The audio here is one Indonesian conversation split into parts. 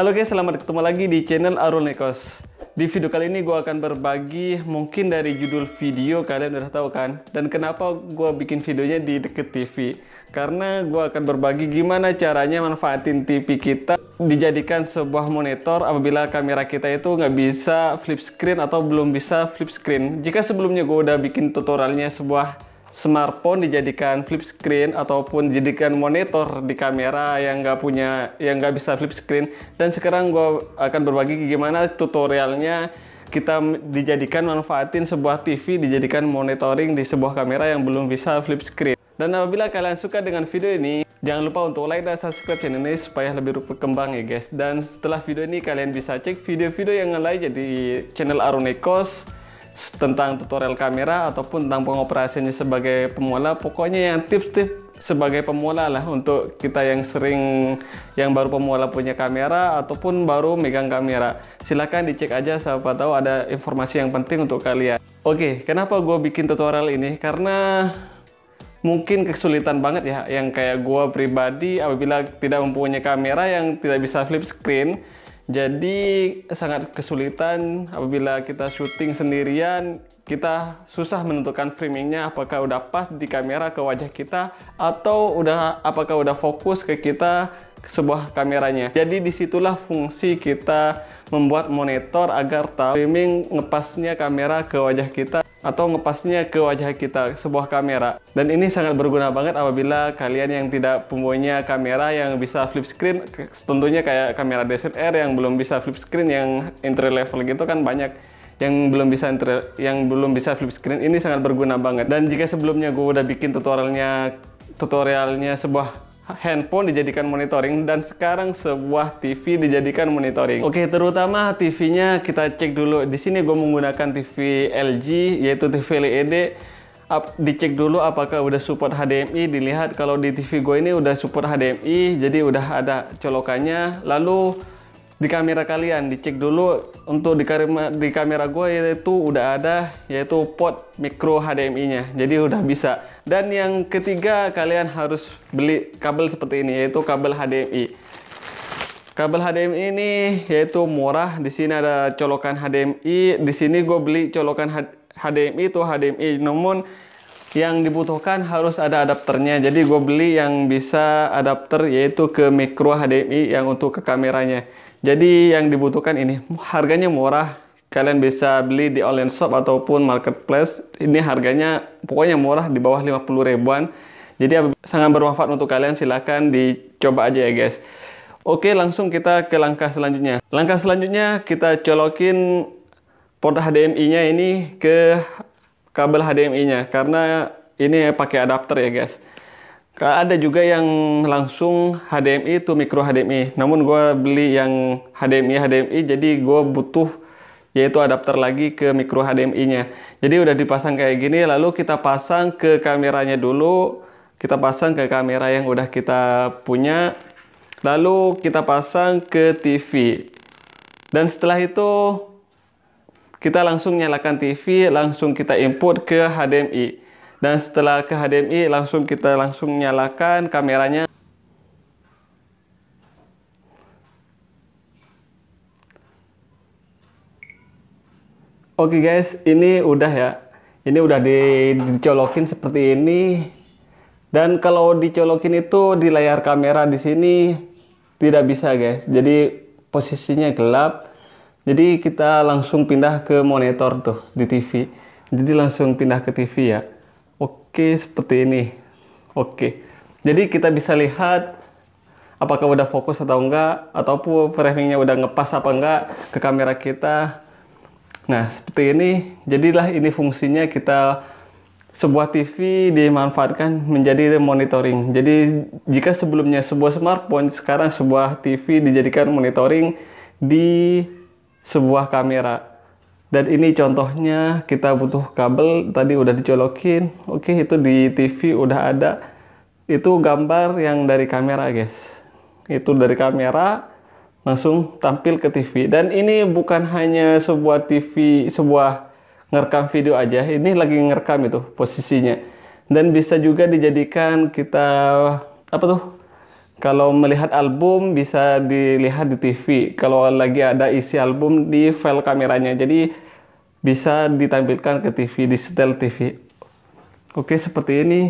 Halo guys, selamat ketemu lagi di channel Arul Nekos. Di video kali ini gue akan berbagi, mungkin dari judul video kalian udah tahu kan, dan kenapa gue bikin videonya di deket TV. Karena gue akan berbagi gimana caranya manfaatin TV kita dijadikan sebuah monitor apabila kamera kita itu nggak bisa flip screen atau belum bisa flip screen. Jika sebelumnya gue udah bikin tutorialnya sebuah smartphone dijadikan flip screen ataupun dijadikan monitor di kamera yang nggak punya yang nggak bisa flip screen. Dan sekarang gue akan berbagi gimana tutorialnya. Kita dijadikan manfaatin sebuah TV dijadikan monitoring di sebuah kamera yang belum bisa flip screen. Dan apabila kalian suka dengan video ini jangan lupa untuk like dan subscribe channel ini supaya lebih berkembang ya guys. Dan setelah video ini kalian bisa cek video-video yang lain. Jadi channel Arunekos tentang tutorial kamera ataupun tentang pengoperasiannya sebagai pemula. Pokoknya yang tips-tips sebagai pemula lah untuk kita yang sering yang baru pemula punya kamera ataupun baru megang kamera. Silahkan dicek aja siapa tahu ada informasi yang penting untuk kalian. Oke kenapa gue bikin tutorial ini? Karena mungkin kesulitan banget ya yang kayak gue pribadi apabila tidak mempunyai kamera yang tidak bisa flip screen jadi sangat kesulitan apabila kita syuting sendirian, kita susah menentukan framingnya apakah udah pas di kamera ke wajah kita atau udah apakah udah fokus ke kita ke sebuah kameranya. Jadi di situlah fungsi kita membuat monitor agar tahu framing ngepasnya kamera ke wajah kita atau ngepasnya ke wajah kita sebuah kamera. Dan ini sangat berguna banget apabila kalian yang tidak punya kamera yang bisa flip screen tentunya kayak kamera DSLR yang belum bisa flip screen yang entry level gitu kan banyak yang belum bisa entry, yang belum bisa flip screen. Ini sangat berguna banget. Dan jika sebelumnya gue udah bikin tutorialnya tutorialnya sebuah handphone dijadikan monitoring dan sekarang sebuah TV dijadikan monitoring. Oke, terutama TV-nya kita cek dulu. Di sini gue menggunakan TV LG yaitu TV LED. Up, dicek dulu apakah udah support HDMI. Dilihat kalau di TV gue ini udah support HDMI, jadi udah ada colokannya. Lalu di kamera kalian dicek dulu untuk di kamera di kamera gue yaitu udah ada yaitu port micro HDMI nya jadi udah bisa. Dan yang ketiga kalian harus beli kabel seperti ini yaitu kabel HDMI kabel HDMI ini yaitu murah. Di sini ada colokan HDMI di sini gue beli colokan HDMI itu HDMI namun yang dibutuhkan harus ada adapternya jadi gue beli yang bisa adapter yaitu ke micro HDMI yang untuk ke kameranya jadi yang dibutuhkan ini harganya murah. Kalian bisa beli di online shop ataupun marketplace. Ini harganya pokoknya murah di bawah 50 ribuan. Jadi sangat bermanfaat untuk kalian. Silahkan dicoba aja ya guys. Oke langsung kita ke langkah selanjutnya. Langkah selanjutnya kita colokin port HDMI-nya ini ke kabel HDMI-nya karena ini pakai adapter ya guys. Ada juga yang langsung HDMI itu micro HDMI. Namun gue beli yang HDMI HDMI jadi gue butuh yaitu adapter lagi ke micro HDMI-nya. Jadi udah dipasang kayak gini lalu kita pasang ke kameranya dulu. Kita pasang ke kamera yang udah kita punya. Lalu kita pasang ke TV. Dan setelah itu kita langsung nyalakan TV, langsung kita input ke HDMI dan setelah ke HDMI langsung kita langsung nyalakan kameranya Oke okay guys, ini udah ya. Ini udah dicolokin seperti ini. Dan kalau dicolokin itu di layar kamera di sini tidak bisa guys. Jadi posisinya gelap. Jadi kita langsung pindah ke monitor tuh di TV. Jadi langsung pindah ke TV ya. Oke, seperti ini. Oke. Jadi kita bisa lihat apakah udah fokus atau enggak ataupun framingnya udah ngepas apa enggak ke kamera kita. Nah, seperti ini. Jadilah ini fungsinya kita sebuah TV dimanfaatkan menjadi monitoring. Jadi jika sebelumnya sebuah smartphone, sekarang sebuah TV dijadikan monitoring di sebuah kamera. Dan ini contohnya kita butuh kabel tadi udah dicolokin. Oke itu di TV udah ada. Itu gambar yang dari kamera guys. Itu dari kamera langsung tampil ke TV dan ini bukan hanya sebuah TV sebuah ngerekam video aja. Ini lagi ngerekam itu posisinya. Dan bisa juga dijadikan kita apa tuh kalau melihat album bisa dilihat di TV. Kalau lagi ada isi album di file kameranya. Jadi bisa ditampilkan ke TV di setel TV. Oke, seperti ini.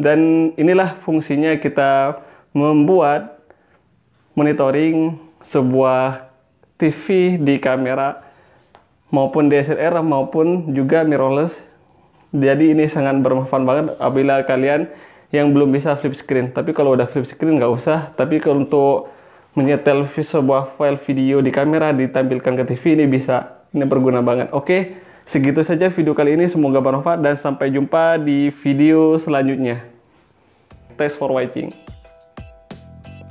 Dan inilah fungsinya kita membuat monitoring sebuah TV di kamera maupun DSLR maupun juga mirrorless. Jadi ini sangat bermanfaat banget apabila kalian yang belum bisa flip screen. Tapi kalau udah flip screen nggak usah. Tapi kalau untuk menyetel sebuah file video di kamera ditampilkan ke TV ini bisa. Ini berguna banget. Oke, segitu saja video kali ini. Semoga bermanfaat dan sampai jumpa di video selanjutnya. Thanks for watching.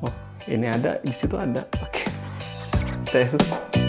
Oh, ini ada di situ ada. Oke. Thanks.